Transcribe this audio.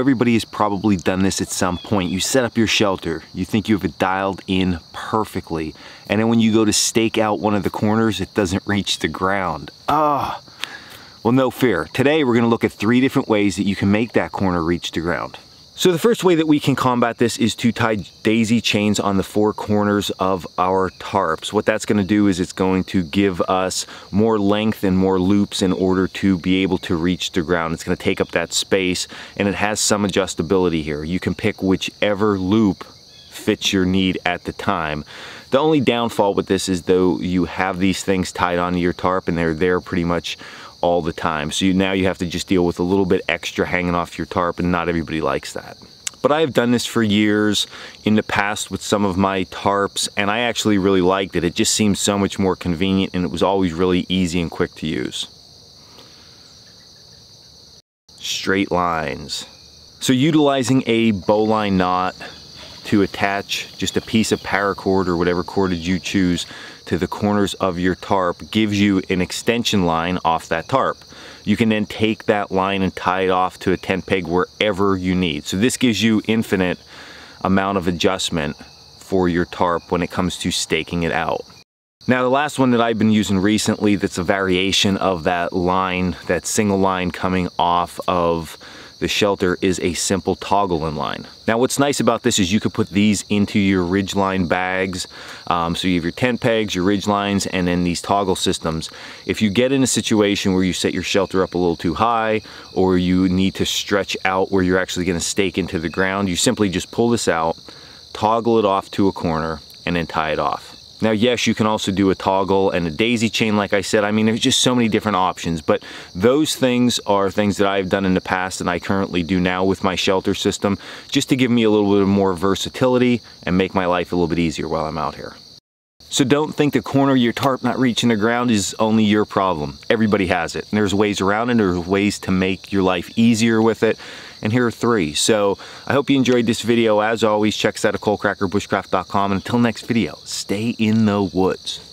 everybody has probably done this at some point. You set up your shelter, you think you have it dialed in perfectly, and then when you go to stake out one of the corners, it doesn't reach the ground. Ah, well no fear. Today we're gonna look at three different ways that you can make that corner reach the ground. So the first way that we can combat this is to tie daisy chains on the four corners of our tarps. What that's gonna do is it's going to give us more length and more loops in order to be able to reach the ground. It's gonna take up that space and it has some adjustability here. You can pick whichever loop fits your need at the time. The only downfall with this is though you have these things tied onto your tarp and they're there pretty much all the time. So you, now you have to just deal with a little bit extra hanging off your tarp and not everybody likes that. But I have done this for years in the past with some of my tarps and I actually really liked it. It just seemed so much more convenient and it was always really easy and quick to use. Straight lines. So utilizing a bowline knot to attach just a piece of paracord or whatever cordage you choose to the corners of your tarp gives you an extension line off that tarp. You can then take that line and tie it off to a tent peg wherever you need. So this gives you infinite amount of adjustment for your tarp when it comes to staking it out. Now the last one that I've been using recently that's a variation of that line, that single line coming off of the shelter is a simple toggle in line. Now what's nice about this is you could put these into your ridgeline bags. Um, so you have your tent pegs, your ridge lines, and then these toggle systems. If you get in a situation where you set your shelter up a little too high or you need to stretch out where you're actually gonna stake into the ground, you simply just pull this out, toggle it off to a corner, and then tie it off. Now, yes, you can also do a toggle and a daisy chain, like I said. I mean, there's just so many different options, but those things are things that I've done in the past and I currently do now with my shelter system, just to give me a little bit more versatility and make my life a little bit easier while I'm out here. So don't think the corner of your tarp not reaching the ground is only your problem. Everybody has it. And there's ways around it. There's ways to make your life easier with it. And here are three. So I hope you enjoyed this video. As always, check us out at coalcrackerbushcraft.com. And until next video, stay in the woods.